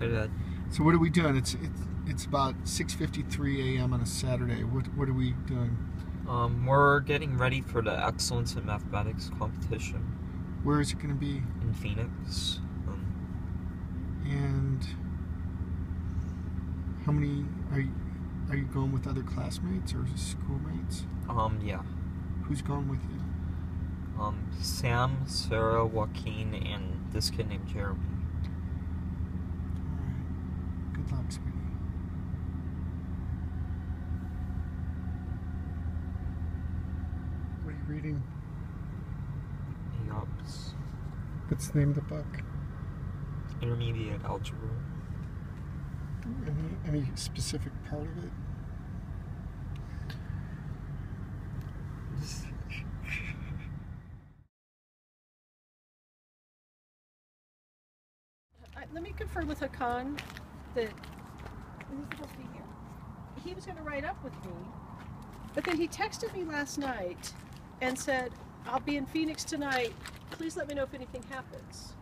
Hey, Dad. So what are we doing? It's it's it's about 6:53 a.m. on a Saturday. What what are we doing? Um, we're getting ready for the Excellence in Mathematics competition Where is it going to be? in Phoenix. Um, And how many are you, are you going with other classmates or schoolmates? um, yeah. Who's going with you? Um, Sam, Sarah, Joaquin, and this kid named Jeremy. Right. Good. What are you reading? Yups. What's the name of the book? Intermediate algebra. Any any specific part of it? I- uh, Let me confirm with Hakan that supposed to be here. He was going to write up with me, but then he texted me last night and said, "I'll be in Phoenix tonight. Please let me know if anything happens."